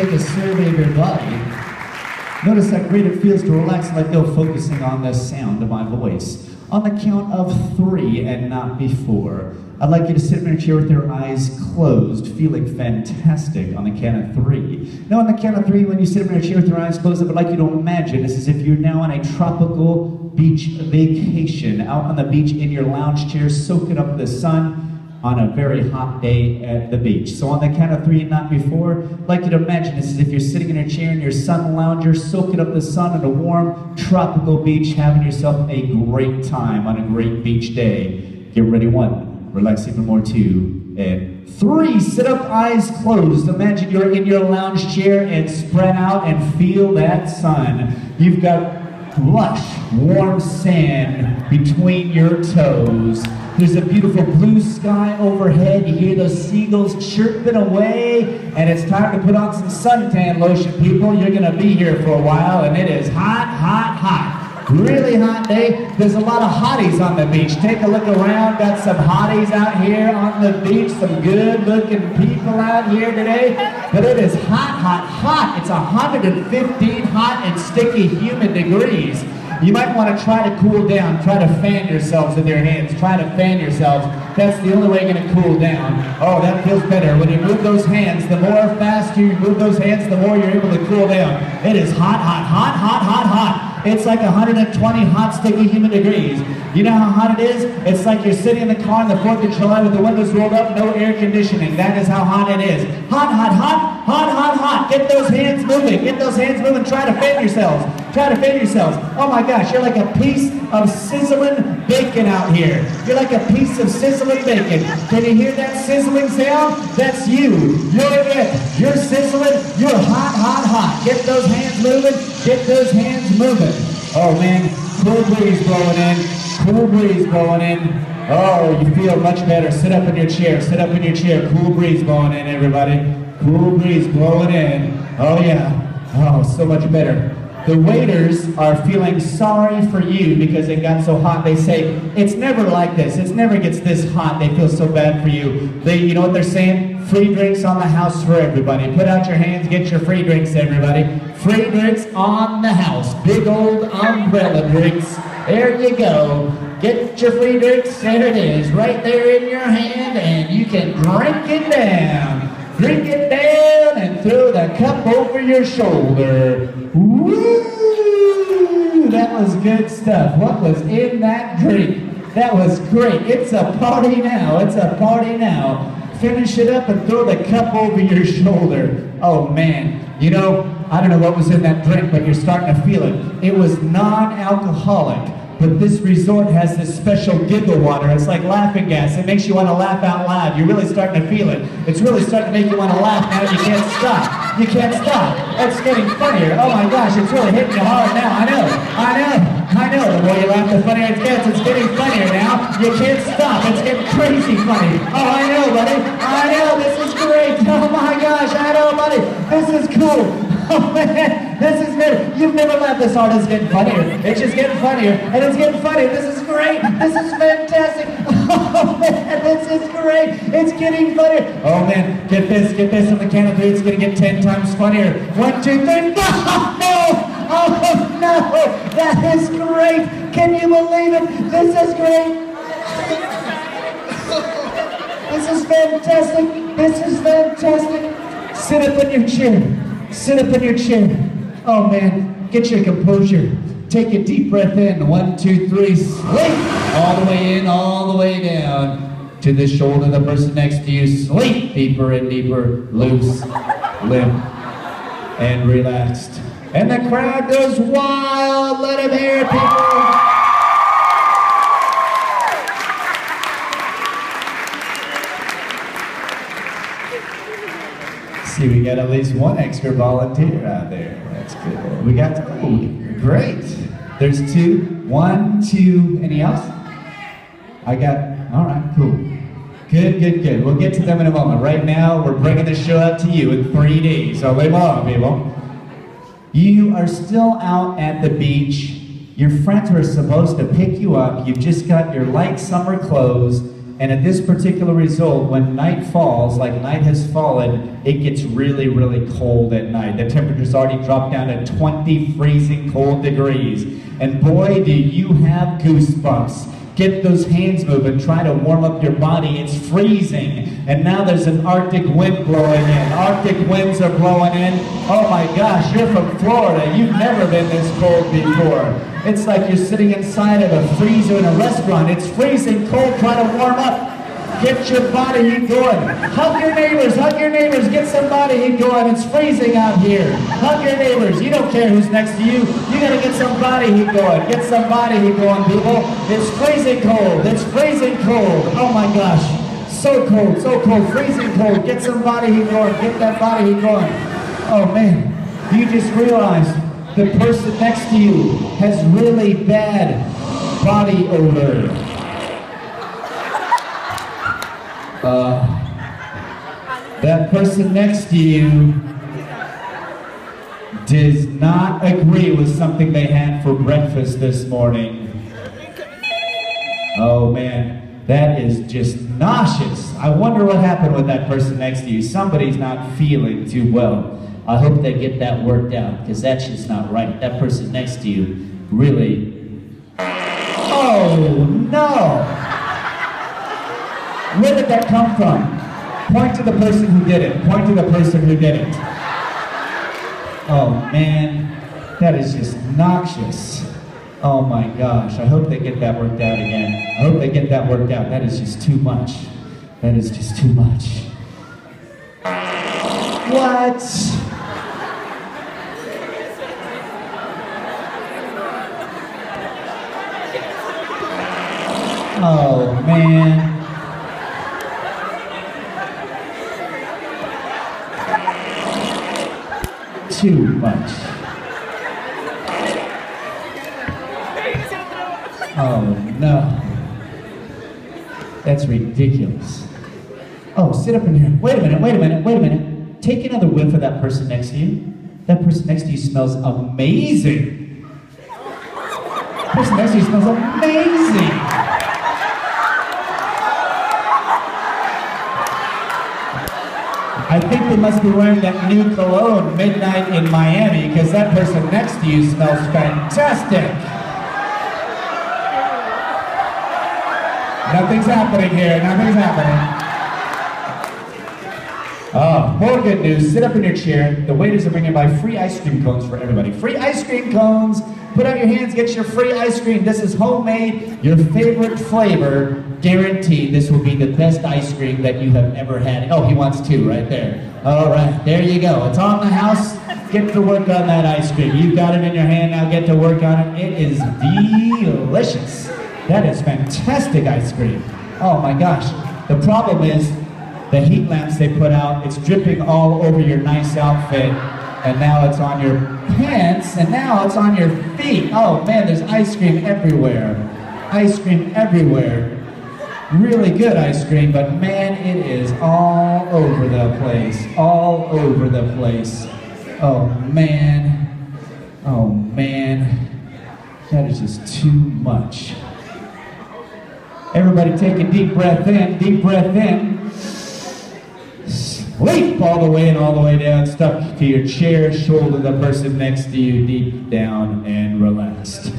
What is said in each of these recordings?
take a survey of your body. Notice how great it feels to relax and let go, focusing on the sound of my voice. On the count of three and not before, I'd like you to sit in your chair with your eyes closed, feeling fantastic on the count of three. Now, on the count of three, when you sit in your chair with your eyes closed, I would like you to imagine this as if you're now on a tropical beach vacation, out on the beach in your lounge chair, soaking up the sun on a very hot day at the beach. So on the count of three and not before, I'd like you to imagine this as if you're sitting in a chair in your sun lounger, soaking up the sun on a warm tropical beach, having yourself a great time on a great beach day. Get ready, one, relax even more, two, and three. Sit up, eyes closed. Imagine you're in your lounge chair and spread out and feel that sun. You've got lush, warm sand between your toes. There's a beautiful blue sky overhead. You hear those seagulls chirping away, and it's time to put on some suntan lotion, people. You're going to be here for a while, and it is hot, hot, hot. Really hot day. There's a lot of hotties on the beach. Take a look around. Got some hotties out here on the beach. Some good looking people out here today. But it is hot, hot, hot. It's 115 hot and sticky humid degrees. You might want to try to cool down. Try to fan yourselves with your hands. Try to fan yourselves. That's the only way you're going to cool down. Oh, that feels better. When you move those hands, the more faster you move those hands, the more you're able to cool down. It is hot, hot, hot, hot, hot, hot. It's like 120 hot, sticky, humid degrees. You know how hot it is? It's like you're sitting in the car on the 4th of July with the windows rolled up, no air conditioning. That is how hot it is. Hot, hot, hot, hot, hot, hot. Get those hands moving. Get those hands moving. Try to fan yourselves. Try to fan yourselves. Oh my gosh, you're like a piece of sizzling bacon out here. You're like a piece of sizzling bacon. Can you hear that sizzling sound? That's you. You're it. You're sizzling. You're hot, hot, hot. Get those hands moving. Get those hands moving. Oh man, cool breeze blowing in. Cool breeze blowing in. Oh, you feel much better. Sit up in your chair. Sit up in your chair. Cool breeze blowing in, everybody. Cool breeze blowing in. Oh yeah. Oh, so much better. The waiters are feeling sorry for you because it got so hot. They say, it's never like this. It never gets this hot. They feel so bad for you. They, you know what they're saying? Free drinks on the house for everybody. Put out your hands, get your free drinks, everybody. Free drinks on the house. Big old umbrella drinks. There you go. Get your free drinks, and it is right there in your hand, and you can drink it down. Drink it down and throw the cup over your shoulder. Woo! That was good stuff. What was in that drink? That was great. It's a party now. It's a party now. Finish it up and throw the cup over your shoulder. Oh man, you know, I don't know what was in that drink, but you're starting to feel it. It was non-alcoholic. But this resort has this special giggle water. It's like laughing gas. It makes you want to laugh out loud. You're really starting to feel it. It's really starting to make you want to laugh now. You can't stop. You can't stop. It's getting funnier. Oh my gosh, it's really hitting you hard now. I know. I know. I know. The more you laugh, the funnier it gets. It's getting funnier now. You can't stop. It's getting crazy funny. Oh, I know, buddy. I know. This is great. Oh my gosh. I know, buddy. This is cool. Oh man, this is good. You've never laughed this. It's getting funnier. It's just getting funnier, and it's getting funnier. This is great. This is fantastic. Oh man, this is great. It's getting funnier. Oh man, get this, get this on the count of three. It's gonna get ten times funnier. One, two, three. No, oh, no. Oh no, that is great. Can you believe it? This is great. This is fantastic. This is fantastic. Sit up in your chair. Sit up in your chair. Oh man, get your composure. Take a deep breath in. One, two, three, sleep. All the way in, all the way down. To the shoulder of the person next to you. Sleep deeper and deeper. Loose, limp, and relaxed. And the crowd goes wild. Let him hear it, people. See we got at least one extra volunteer out there. That's good. We got, oh, great. There's two. One, two, any else? I got, all right, cool. Good, good, good. We'll get to them in a moment. Right now, we're bringing the show out to you in three days. So leave on, people. You are still out at the beach. Your friends were supposed to pick you up. You've just got your light summer clothes And at this particular result, when night falls, like night has fallen, it gets really, really cold at night. The temperature's already dropped down to 20 freezing cold degrees. And boy, do you have goosebumps. Get those hands moving. Try to warm up your body. It's freezing. And now there's an Arctic wind blowing in. Arctic winds are blowing in. Oh my gosh, you're from Florida. You've never been this cold before. It's like you're sitting inside of a freezer in a restaurant. It's freezing cold. Try to warm up. Get your body heat going. Hug your neighbors, hug your neighbors, get some body heat going. It's freezing out here. Hug your neighbors. You don't care who's next to you. You gotta get some body heat going. Get some body heat going, people. It's freezing cold. It's freezing cold. Oh my gosh. So cold, so cold, freezing cold. Get some body heat going. Get that body heat going. Oh man, you just realized the person next to you has really bad body odor. Uh, that person next to you does not agree with something they had for breakfast this morning. Oh man, that is just nauseous. I wonder what happened with that person next to you. Somebody's not feeling too well. I hope they get that worked out because that's just not right. That person next to you really. Oh no! Where did that come from? Point to the person who did it. Point to the person who did it. Oh man, that is just noxious. Oh my gosh, I hope they get that worked out again. I hope they get that worked out. That is just too much. That is just too much. What? Oh man. Too much. Oh no. That's ridiculous. Oh, sit up in here. Wait a minute, wait a minute, wait a minute. Take another whiff of that person next to you. That person next to you smells amazing. That person next to you smells amazing. I think they must be wearing that new cologne, Midnight in Miami, because that person next to you smells fantastic. Nothing's happening here, nothing's happening. Oh, more good news. Sit up in your chair. The waiters are bringing by free ice cream cones for everybody. Free ice cream cones. Put out your hands, get your free ice cream. This is homemade, your favorite flavor. Guaranteed this will be the best ice cream that you have ever had. Oh, he wants two right there. All right, there you go. It's on the house. Get to work on that ice cream. You've got it in your hand now. Get to work on it. It is delicious. That is fantastic ice cream. Oh my gosh. The problem is the heat lamps they put out, it's dripping all over your nice outfit and now it's on your pants, and now it's on your feet. Oh man, there's ice cream everywhere. Ice cream everywhere. Really good ice cream, but man, it is all over the place. All over the place. Oh man. Oh man. That is just too much. Everybody take a deep breath in, deep breath in. Leap all the way and all the way down, stuck to your chair, shoulder the person next to you, deep down and relaxed.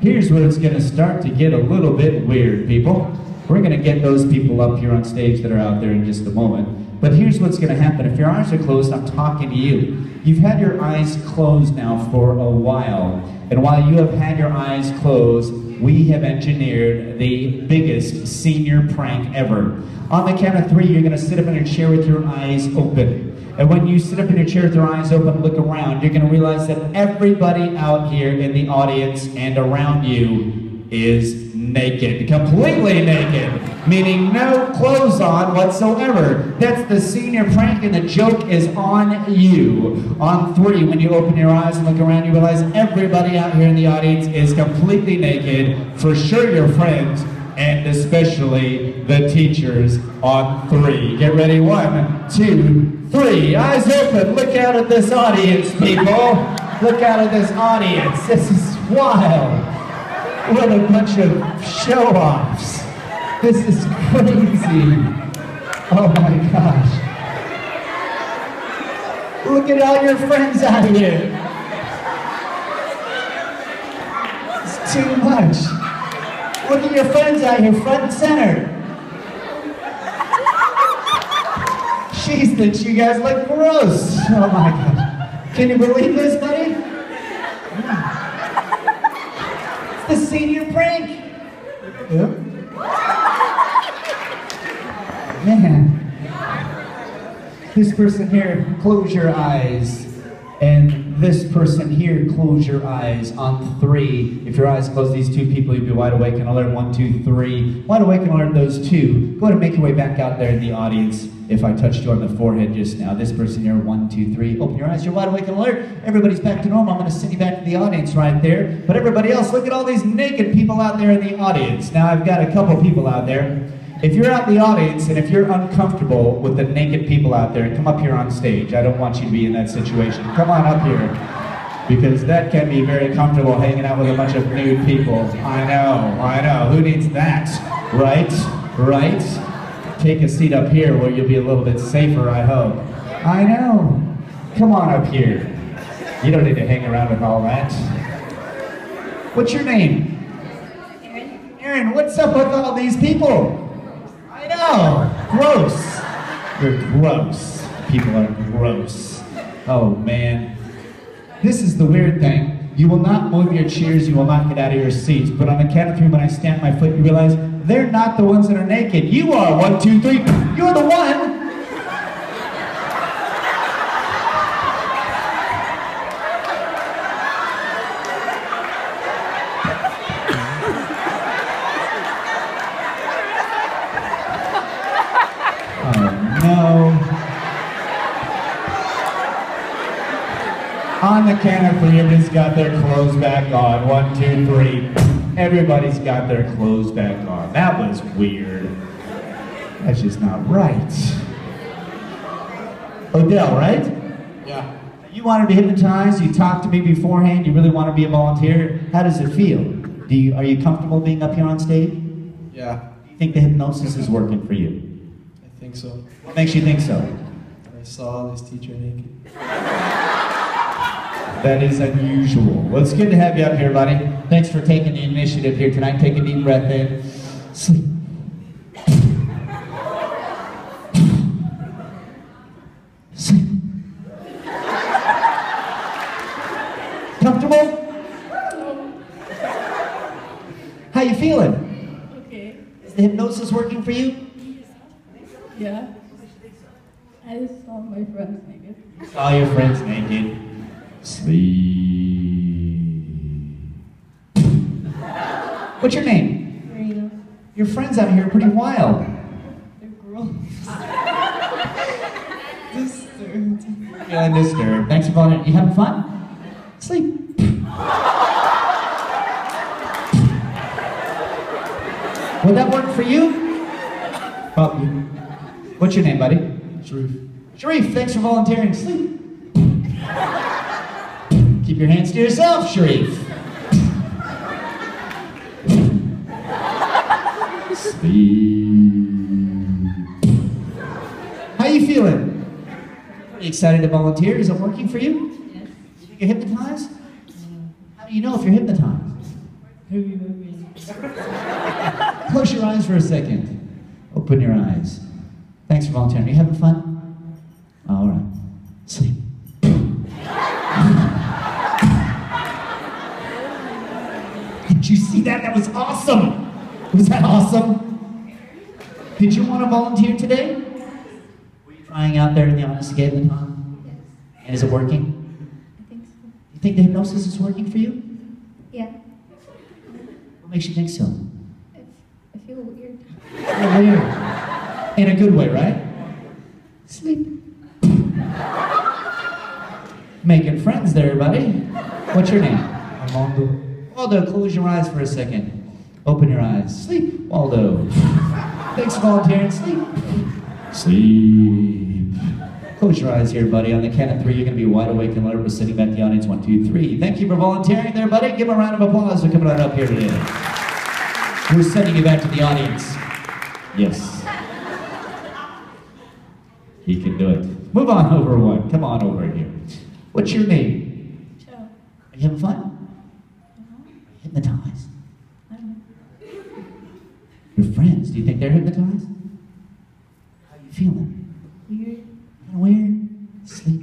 Here's where it's going to start to get a little bit weird, people. We're going to get those people up here on stage that are out there in just a moment. But here's what's going to happen. If your eyes are closed, I'm talking to you. You've had your eyes closed now for a while. And while you have had your eyes closed, we have engineered the biggest senior prank ever. On the count of three, you're going to sit up in a chair with your eyes open. And when you sit up in your chair with your eyes open, look around, you're going to realize that everybody out here in the audience and around you is naked, completely naked, meaning no clothes on whatsoever. That's the senior prank, and the joke is on you. On three, when you open your eyes and look around, you realize everybody out here in the audience is completely naked, for sure your friends, and especially the teachers on three. Get ready, one, two, three. Eyes open, look out at this audience, people. Look out at this audience. This is wild. What a bunch of show-offs. This is crazy. Oh my gosh. Look at all your friends out here. It's too much. Look at your friends out here, front and center. She thinks you guys look gross. Oh my gosh. Can you believe this, buddy? It's the senior prank. Yep. Man. This person here, close your eyes. And this person here, close your eyes on three. If your eyes close, these two people, you'll be wide awake and alert. One, two, three. Wide awake and alert, those two. Go ahead and make your way back out there in the audience. If I touched you on the forehead just now, this person here, one, two, three. Open your eyes, you're wide awake and alert. Everybody's back to normal. I'm going to send you back to the audience right there. But everybody else, look at all these naked people out there in the audience. Now, I've got a couple people out there. If you're out in the audience and if you're uncomfortable with the naked people out there, come up here on stage. I don't want you to be in that situation. Come on up here. Because that can be very comfortable hanging out with a bunch of nude people. I know, I know. Who needs that? Right? Right? Take a seat up here where you'll be a little bit safer, I hope. I know. Come on up here. You don't need to hang around with all that. What's your name? Aaron, Aaron, what's up with all these people? Know. Gross. You're gross. People are gross. Oh man. This is the weird thing. You will not move your chairs, you will not get out of your seats. But on the count of three, when I stamp my foot, you realize they're not the ones that are naked. You are. One, two, three. You're the one. Oh no. On the count of three, everybody's got their clothes back on. One, two, three. Everybody's got their clothes back on. That was weird. That's just not right. Odell, right? Yeah. You wanted to hypnotize, you talked to me beforehand, you really want to be a volunteer. How does it feel? Do you, are you comfortable being up here on stage? Yeah. Do you think the hypnosis is working for you? I think so. What makes you think so? I saw this teacher naked. That is unusual. Well, it's good to have you up here, buddy. Thanks for taking the initiative here tonight. Take a deep breath in. Sleep. Sleep. Comfortable? How you feeling? okay, Is the hypnosis working for you? yeah. I just saw my friends naked. All your friends naked. Sleep. What's your name? Marina, Your friends out here are pretty wild. they're gross. Disturbed. Feeling disturbed. Thanks for calling. You having fun? Sleep. Would that work for you? Probably. What's your name, buddy? Sharif. Sharif, thanks for volunteering. Sleep. Keep your hands to yourself, Sharif. Sleep. How you feeling? Pretty excited to volunteer. Is it working for you? Yes. You think you're hypnotized? How do you know if you're hypnotized? Have you? Close your eyes for a second. Open your eyes. Thanks for volunteering. Are you having fun? All right. Sleep. You see that? That was awesome. Was that awesome? Did you want to volunteer today? Were you trying out there in the honest to get the time? Yes. And is it working? I think so. You think the hypnosis is working for you? Yeah. What makes you think so? I, I feel weird. Oh, weird. In a good way, right? Sleep. Making friends there, buddy. What's your name? Armando. Waldo, close your eyes for a second. Open your eyes. Sleep, Waldo. Thanks for volunteering. Sleep. Sleep. Close your eyes here, buddy. On the count of three, you're going to be wide awake and alert. We're sitting back in the audience. One, two, three. Thank you for volunteering there, buddy. Give him a round of applause for coming on up here today. We're sending you back to the audience. Yes. He can do it. Move on over one. Come on over here. What's your name? Joe. Are you having fun? Hypnotized. I don't Your friends, do you think they're hypnotized? How you feeling? Weird. Kind of weird? Sleep.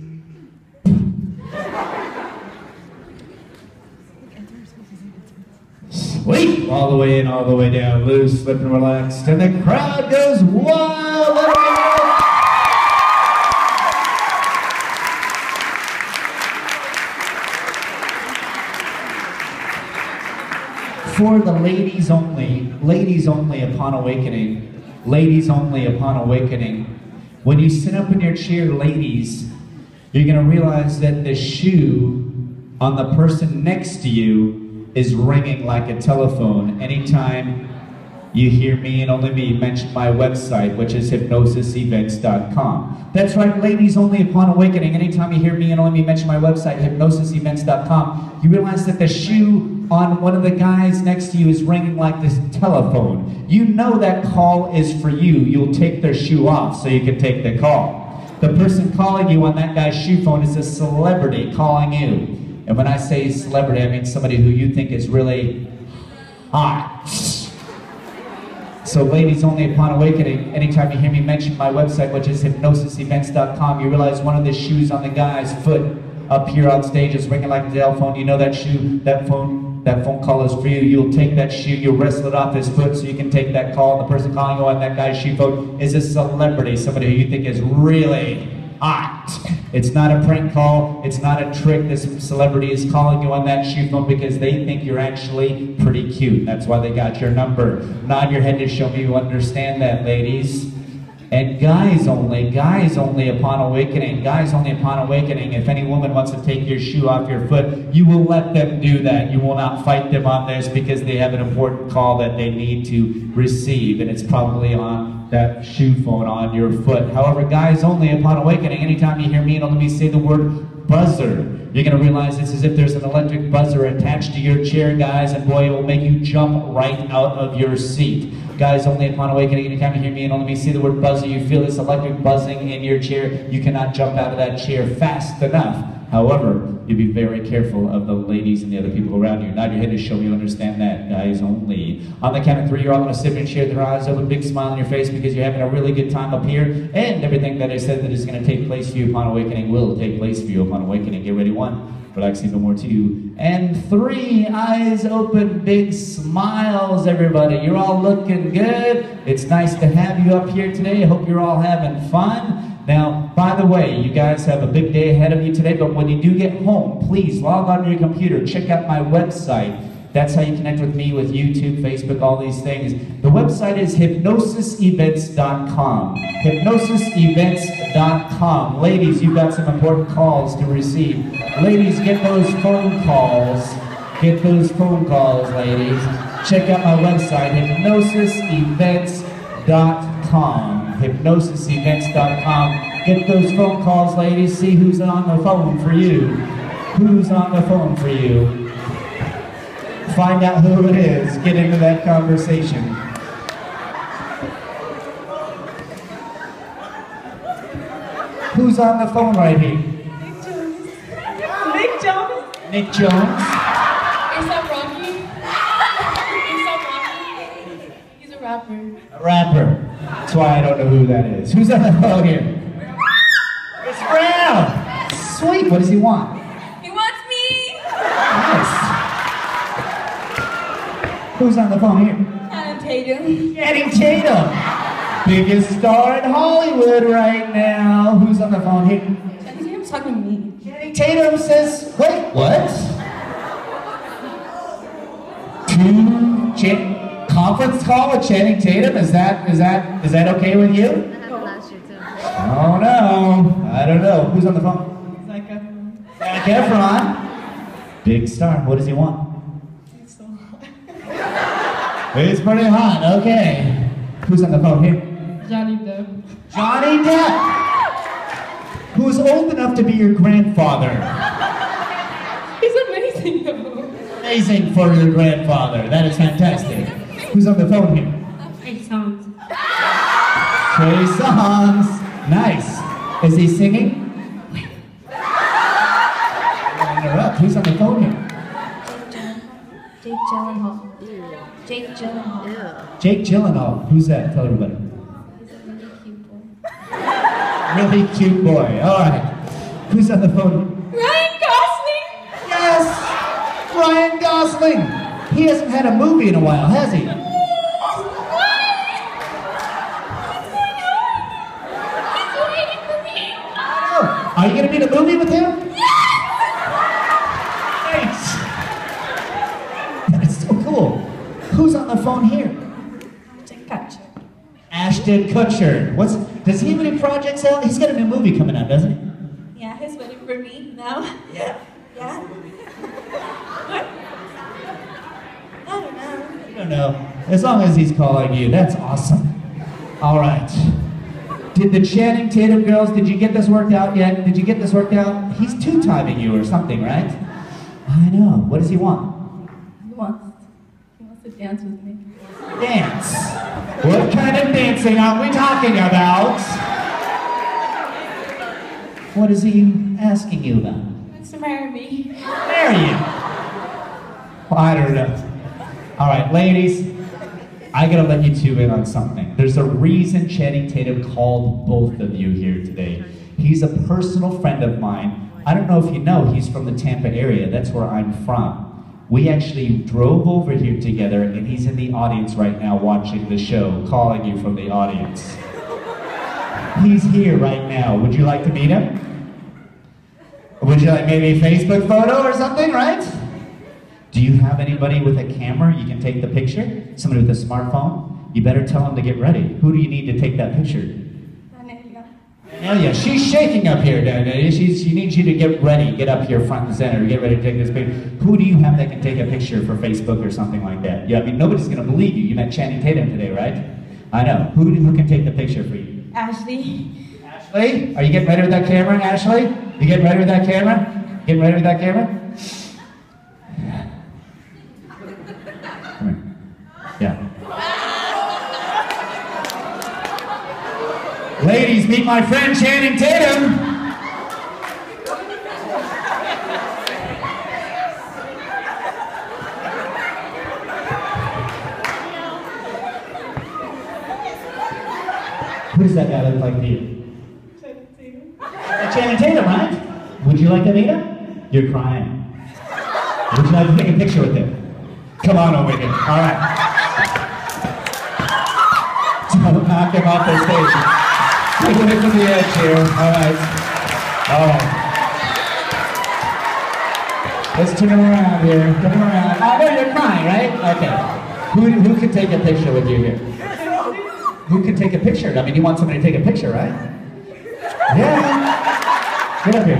Sweet! All the way in, all the way down, loose, slip and relaxed, and the crowd goes wild! For the ladies only, ladies only upon awakening, ladies only upon awakening. When you sit up in your chair, ladies, you're going to realize that the shoe on the person next to you is ringing like a telephone anytime you hear me and only me mention my website, which is hypnosisevents.com. That's right, ladies only upon awakening. Anytime you hear me and only me mention my website, hypnosisevents.com, you realize that the shoe on one of the guys next to you is ringing like this telephone. You know that call is for you. You'll take their shoe off so you can take the call. The person calling you on that guy's shoe phone is a celebrity calling you. And when I say celebrity, I mean somebody who you think is really hot. So, ladies, only upon awakening, anytime you hear me mention my website, which is hypnosisevents.com, you realize one of the shoes on the guy's foot up here on stage is ringing like a telephone. You know that shoe, that phone, that phone call is for you. You'll take that shoe, you'll wrestle it off his foot so you can take that call. And the person calling you on that guy's shoe phone is a celebrity, somebody who you think is really hot. It's not a prank call. It's not a trick. This celebrity is calling you on that shoe phone because they think you're actually pretty cute. That's why they got your number. Nod your head to show me you understand that, ladies. And guys only, guys only upon awakening, guys only upon awakening. If any woman wants to take your shoe off your foot, you will let them do that. You will not fight them on this because they have an important call that they need to receive, and it's probably on that shoe phone on your foot. However, guys only upon awakening, anytime you hear me and only me say the word buzzer, you're going to realize it's as if there's an electric buzzer attached to your chair, guys, and boy, it will make you jump right out of your seat. Guys, only upon awakening, anytime you hear me and only me see the word buzzer, you feel this electric buzzing in your chair. You cannot jump out of that chair fast enough. However, you be very careful of the ladies and the other people around you. Nod your head to show me you understand that, guys only. On the count of three, you're all going to sit and share their eyes open, big smile on your face because you're having a really good time up here. And everything that I said that is going to take place for you upon awakening will take place for you upon awakening. Get ready, one. Relax even more, two. And three, eyes open, big smiles, everybody. You're all looking good. It's nice to have you up here today. I hope you're all having fun. Now, by the way, you guys have a big day ahead of you today, but when you do get home, please log on to your computer, check out my website. That's how you connect with me with YouTube, Facebook, all these things. The website is hypnosisevents.com. Hypnosisevents.com. Ladies, you've got some important calls to receive. Ladies, get those phone calls. Get those phone calls, ladies. Check out my website, hypnosisevents.com. Hypnosisevents.com. Get those phone calls, ladies. See who's on the phone for you. Who's on the phone for you. Find out who it is. Get into that conversation. Who's on the phone right here? Nick Jones. Nick Jonas? Nick Jones. A$AP Rocky? A$AP Rocky? He's a rapper. A rapper. That's why I don't know who that is. Who's on the phone here? Chris Brown. Sweet. What does he want? He wants me! Nice. Who's on the phone here? Channing Tatum. Channing Tatum. Biggest star in Hollywood right now. Who's on the phone here? Channing Tatum's talking to me. Channing Tatum says, wait, what? Two Chan- conference call with Channing Tatum? Is that is that is that okay with you? last year too. Oh no, I don't know. Who's on the phone? Zac Efron. Zac Efron. Big star. What does he want? He's so hot. It's pretty hot. Okay. Who's on the phone here? Johnny Depp. Johnny Depp. Who's old enough to be your grandfather? He's amazing though. Amazing for your grandfather. That is fantastic. Who's on the phone here? Hey, sounds. Trey Songz. Nice. Is he singing? I'm gonna interrupt. Who's on the phone here? Jake Gyllenhaal. Jake Gyllenhaal. Jake Gyllenhaal. Who's that? Tell everybody. He's a really cute boy. Really cute boy. All right. Who's on the phone? Ryan Gosling! Yes! Ryan Gosling! He hasn't had a movie in a while, has he? Are you gonna be in a movie with him? Thanks! That is so cool. Who's on the phone here? Ashton Kutcher. Ashton Kutcher. What's does he have any projects out? He's got a new movie coming out, doesn't he? Yeah, he's waiting for me now. Yeah. Yeah? What? I don't know. I don't know. As long as he's calling you, that's awesome. All right. Did the Channing Tatum girls, did you get this worked out yet? Did you get this worked out? He's two-timing you or something, right? I know. What does he want? He wants, he wants to dance with me. Dance. What kind of dancing are we talking about? What is he asking you about? He wants to marry me. Marry you. Well, I don't know. All right, ladies, I gotta let you two in on something. There's a reason Channing Tatum called both of you here today. He's a personal friend of mine. I don't know if you know, he's from the Tampa area. That's where I'm from. We actually drove over here together, and he's in the audience right now watching the show, calling you from the audience. He's here right now. Would you like to meet him? Would you like maybe a Facebook photo or something, right? Do you have anybody with a camera you can take the picture? Somebody with a smartphone? You better tell them to get ready. Who do you need to take that picture? Oh, Danelia. Daniela, she's shaking up here, Daniela. Uh, she's, she needs you to get ready, get up here front and center, get ready to take this picture. Who do you have that can take a picture for Facebook or something like that? Yeah, I mean, nobody's going to believe you. You met Channing Tatum today, right? I know. Who, who can take the picture for you? Ashley. Ashley, are you getting ready with that camera, Ashley? You getting ready with that camera? Getting ready with that camera? Come here. Yeah. Ladies, meet my friend Channing Tatum. Who does that guy look like to you? Channing Tatum, Channing Tatum, right? Would you like to meet him? You're crying. Would you like to take a picture with him? Come on over here. All right. Don't knock him off the stage. Take him to the edge here. All right. All right. Let's turn around here. Turn around. Oh, no, you're crying, right? Okay. Who, who can take a picture with you here? Who can take a picture? I mean, you want somebody to take a picture, right? Yeah. Get up here.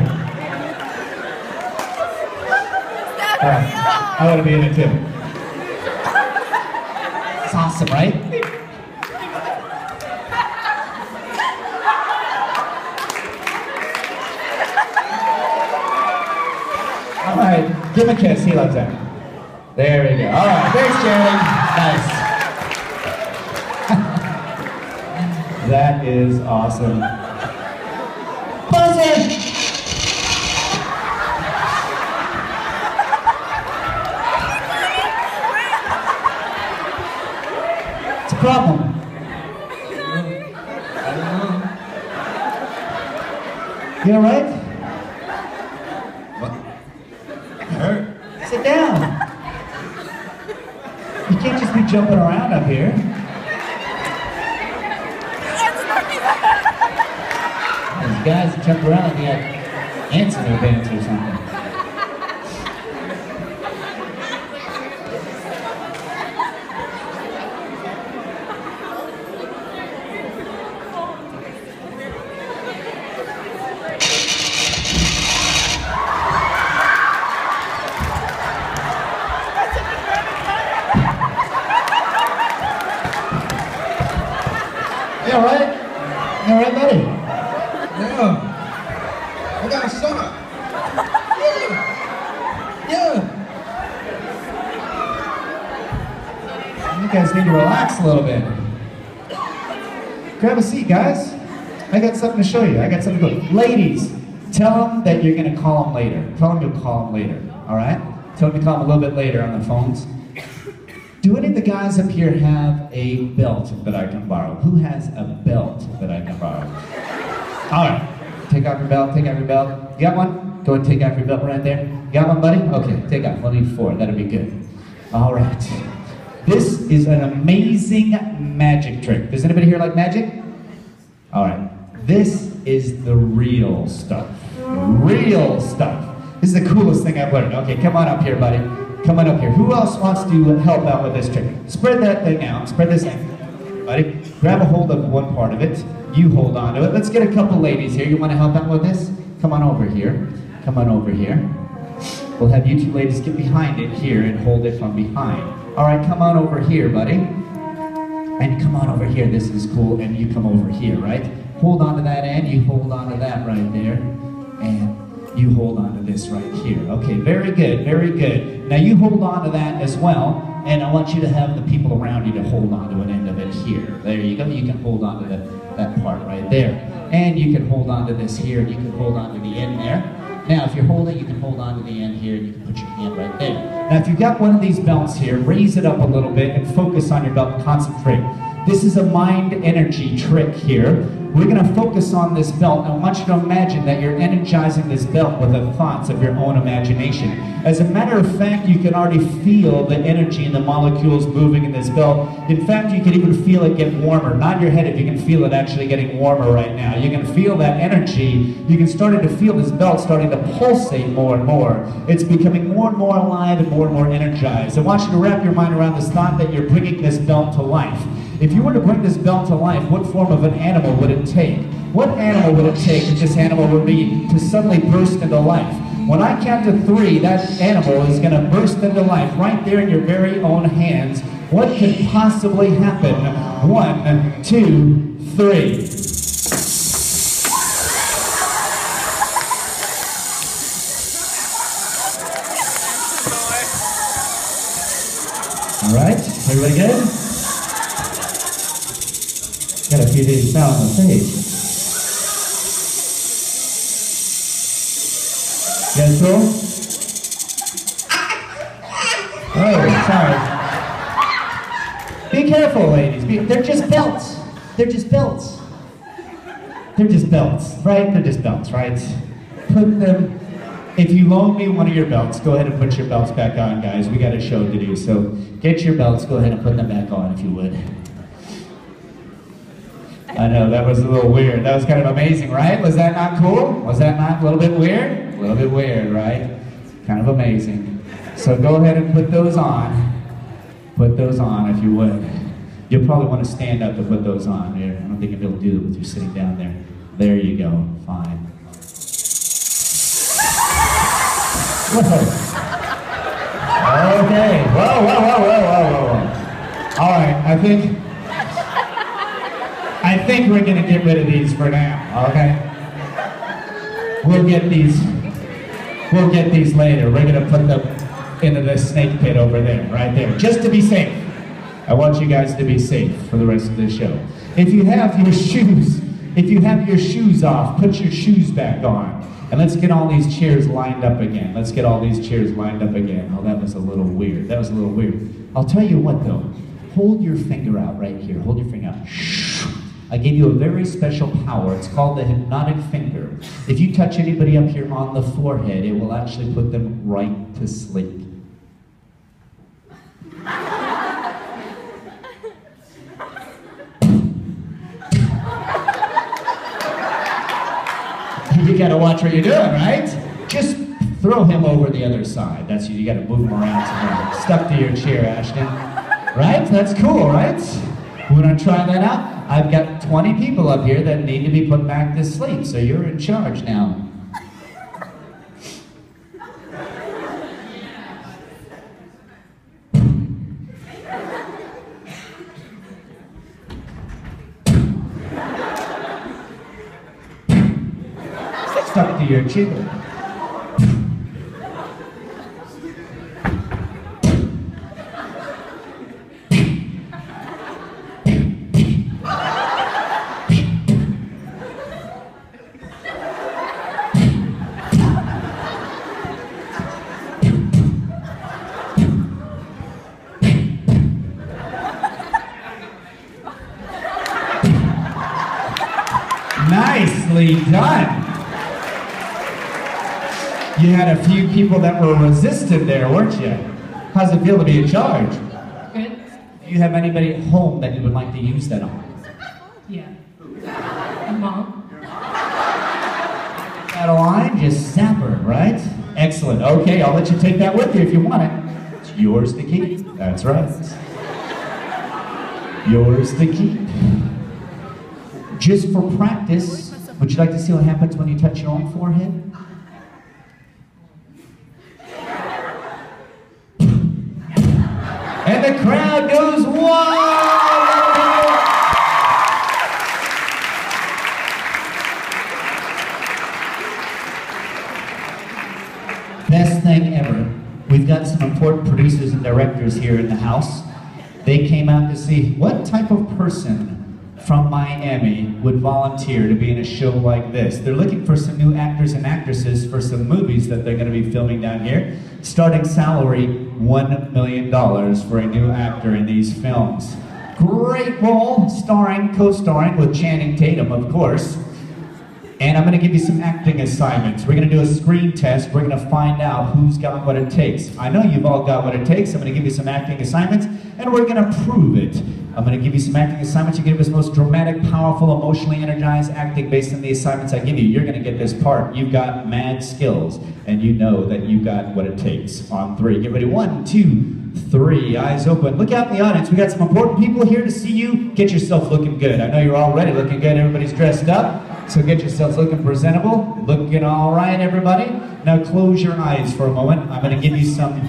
All right. I want to be in it too. It's awesome, right? All right. Give him a kiss. He loves that. There we go. All right. Thanks, Channing. Nice. that is awesome. Buzzer! It's a problem. Don't know. You all right? What? Hurt? Sit down. You can't just be jumping around up here. Jump around, they got ants in their pants or something. All right? You all right, buddy? Yeah. I got. Yeah. Yeah. You guys need to relax a little bit. Grab a seat, guys. I got something to show you. I got something to go. Ladies, tell them that you're going to call them later. Tell them you'll call them later, all right? Tell them to call them a little bit later on the phones. Do any of the guys up here have a belt that I can borrow? Who has a belt that I can borrow? All right. Take off your belt, take off your belt. You got one? Go and take off your belt right there. You got one, buddy? Okay, take off. We'll need four. That'll be good. All right. This is an amazing magic trick. Does anybody here like magic? All right. This is the real stuff. Real stuff. This is the coolest thing I've learned. Okay, come on up here, buddy. Come on up here. Who else wants to help out with this trick? Spread that thing out. Spread this thing. Buddy, grab a hold of one part of it. You hold on to it. Let's get a couple ladies here. You want to help out with this? Come on over here. Come on over here. We'll have you two ladies get behind it here and hold it from behind. All right, come on over here, buddy. And come on over here. This is cool. And you come over here, right? Hold on to that end. You hold on to that right there. And you hold on to this right here. Okay, very good, very good. Now you hold on to that as well. And I want you to have the people around you to hold on to an end of it here. There you go. You can hold on to that, that part right there. And you can hold on to this here, and you can hold on to the end there. Now, if you're holding, you can hold on to the end here, and you can put your hand right there. Now, if you've got one of these belts here, raise it up a little bit and focus on your belt concentrate. This is a mind energy trick here. We're going to focus on this belt. I want you to imagine that you're energizing this belt with the thoughts of your own imagination. As a matter of fact, you can already feel the energy and the molecules moving in this belt. In fact, you can even feel it get warmer. Nod your head if you can feel it actually getting warmer right now. You can feel that energy. You can start to feel this belt starting to pulsate more and more. It's becoming more and more alive and more and more energized. I want you to wrap your mind around this thought that you're bringing this belt to life. If you were to bring this belt to life, what form of an animal would it take? What animal would it take that this animal would be to suddenly burst into life? When I count to three, that animal is going to burst into life right there in your very own hands. What could possibly happen? One, two, three. All right, everybody good? Got a few days out on the stage. You guys? Oh, sorry. Be careful, ladies. Be, they're just belts. They're just belts. They're just belts, right? They're just belts, right? Put them. If you loan me one of your belts, go ahead and put your belts back on, guys. We got a show to do, so get your belts. Go ahead and put them back on, if you would. I know, that was a little weird. That was kind of amazing, right? Was that not cool? Was that not a little bit weird? A little bit weird, right? Kind of amazing. So go ahead and put those on. Put those on if you would. You'll probably want to stand up to put those on. Here. I don't think you'll be able to do it with you sitting down there. There you go. Fine. Whoa. Okay. Whoa, whoa, whoa, whoa, whoa, whoa, whoa. All right, I think I think we're gonna get rid of these for now, okay? We'll get these, we'll get these later. We're gonna put them into the snake pit over there, right there, just to be safe. I want you guys to be safe for the rest of the show. If you have your shoes, if you have your shoes off, put your shoes back on. And let's get all these chairs lined up again. Let's get all these chairs lined up again. Oh, that was a little weird. That was a little weird. I'll tell you what though. Hold your finger out right here. Hold your finger out. Shh. I gave you a very special power. It's called the hypnotic finger. If you touch anybody up here on the forehead, it will actually put them right to sleep. you gotta watch what you're doing, right? Just throw him over the other side. That's you. You gotta move him around. Stuck to your chair, Ashton. Right? That's cool, right? Wanna try that out? I've got 20 people up here that need to be put back to sleep, so you're in charge now. Stuck to your chin. Had a few people that were resistant there, weren't you? How's it feel to be in charge? Good? Do you have anybody at home that you would like to use that on? Yeah. Mom? Out of line, just snap her, right? Excellent. Okay, I'll let you take that with you if you want it. It's yours to keep. That's right. Yours to keep. Just for practice, would you like to see what happens when you touch your own forehead? And the crowd goes wild! Best thing ever. We've got some important producers and directors here in the house. They came out to see what type of person from Miami would volunteer to be in a show like this. They're looking for some new actors and actresses for some movies that they're going to be filming down here. Starting salary $1 million for a new actor in these films. Great role, starring, co-starring with Channing Tatum, of course. And I'm going to give you some acting assignments. We're going to do a screen test. We're going to find out who's got what it takes. I know you've all got what it takes. I'm going to give you some acting assignments, and we're going to prove it. I'm going to give you some acting assignments. You give us the most dramatic, powerful, emotionally energized acting based on the assignments I give you. You're going to get this part. You've got mad skills, and you know that you've got what it takes. On three. Get ready. One, two, three. Eyes open. Look out in the audience. We got some important people here to see you. Get yourself looking good. I know you're already looking good. Everybody's dressed up. So get yourselves looking presentable, looking all right, everybody. Now close your eyes for a moment. I'm going to give you some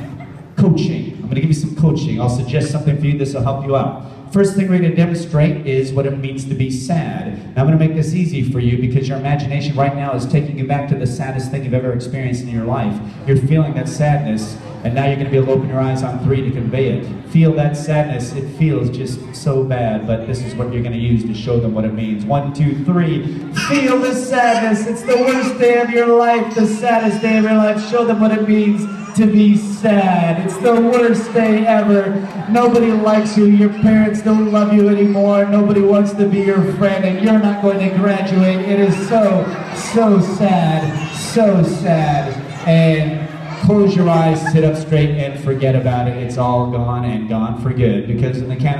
coaching. I'm going to give you some coaching. I'll suggest something for you. This will help you out. First thing we're going to demonstrate is what it means to be sad. Now I'm going to make this easy for you because your imagination right now is taking you back to the saddest thing you've ever experienced in your life. You're feeling that sadness, and now you're going to be able to open your eyes on three to convey it. Feel that sadness. It feels just so bad, but this is what you're going to use to show them what it means. One, two, three. Feel the sadness. It's the worst day of your life, the saddest day of your life. Show them what it means to be sad. It's the worst day ever. Nobody likes you. Your parents don't love you anymore. Nobody wants to be your friend, and you're not going to graduate. It is so, so sad. So sad. And close your eyes, sit up straight, and forget about it. It's all gone and gone for good. Because in the count of